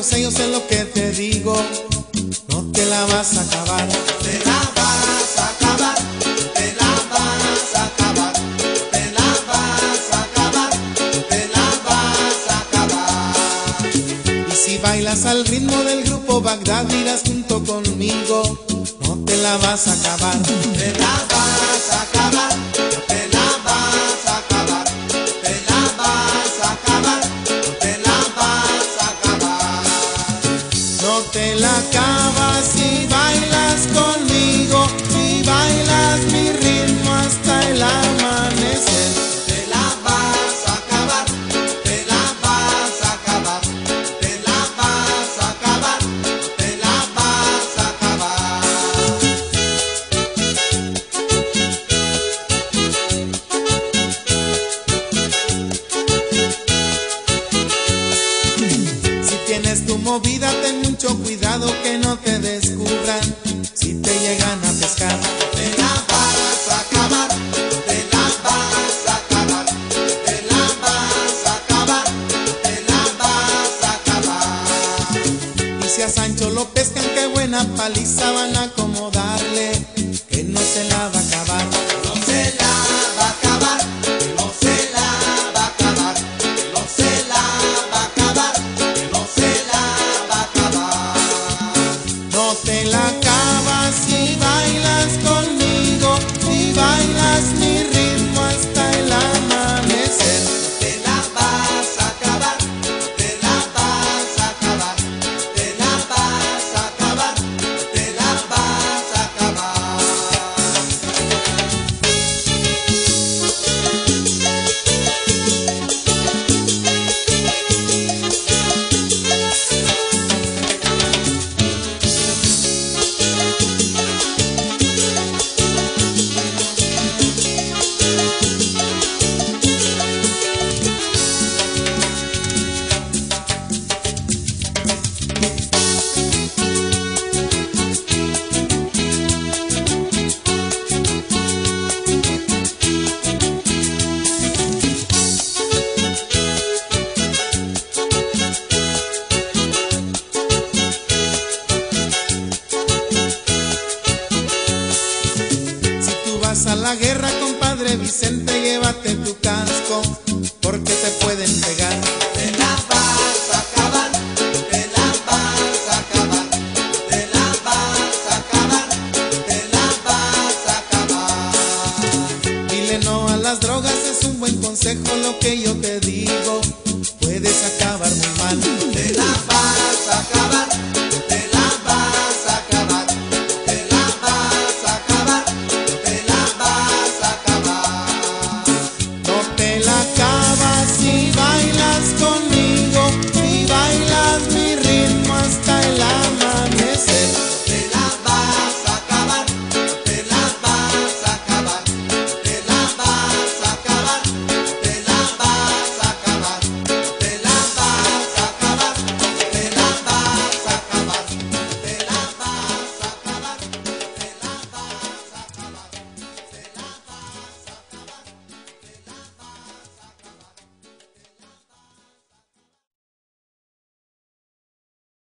lo sé, yo sé lo que te digo. No te la vas a acabar. Te la vas a acabar, te la vas a acabar, te la vas a acabar, te la vas a acabar. Y si bailas al ritmo del grupo Bagdad, irás junto conmigo. No te la vas a acabar. Te la vas a acabar, te la acabas si bailas conmigo, si bailas mi ritmo hasta el amanecer. Te la vas a acabar, te la vas a acabar, te la vas a acabar, te la vas a acabar. Si tienes tu movida, que no te descubran. Si te llegan a pescar, Te la vas a acabar, te la vas a acabar, te la vas a acabar, te la vas a acabar. y si a Sancho lo pescan, qué buena paliza van a acomodarle, que no se la va a acabar. La acabas si bailas conmigo, si bailas mi vas a la guerra, compadre Vicente, llévate tu casco, porque te pueden pegar. Te la vas a acabar, te la vas a acabar, te la vas a acabar, te la vas a acabar. Dile no a las drogas, es un buen consejo lo que yo te digo, puedes acabar muy mal.